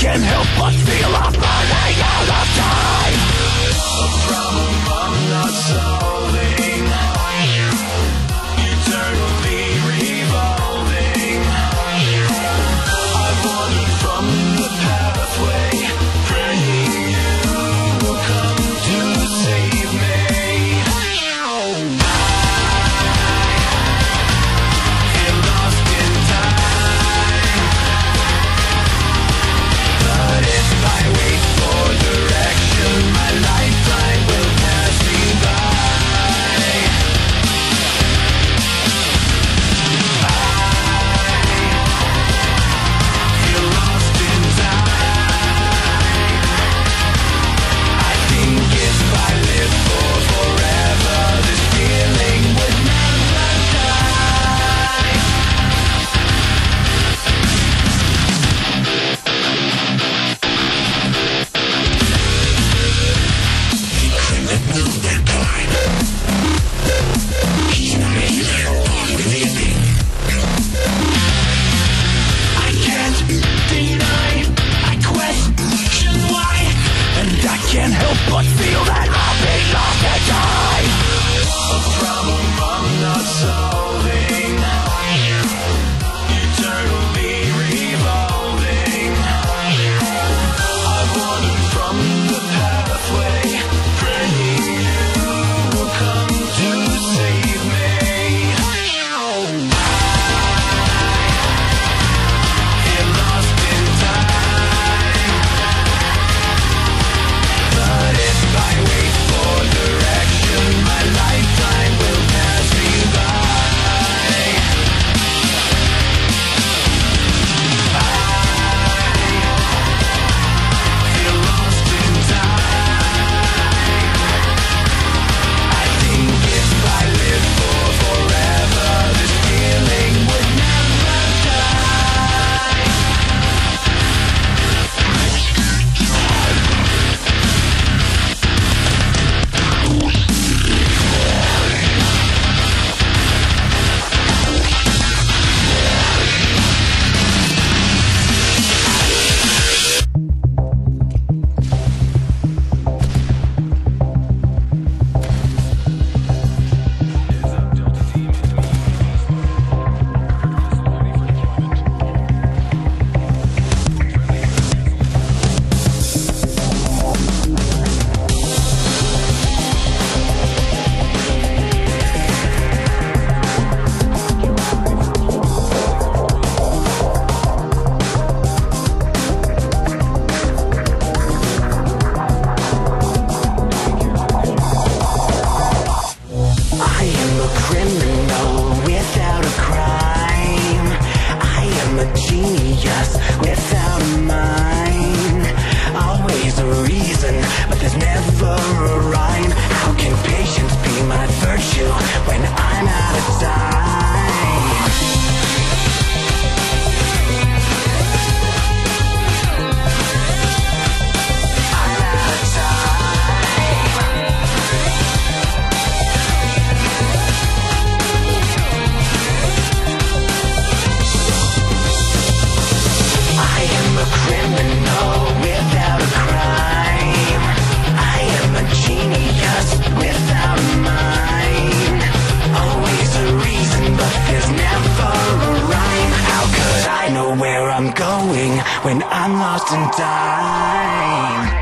can't help but feel I'm running out of time reason, but there's never a rhyme How can patience be my virtue when I'm out of time? know where I'm going when I'm lost in time.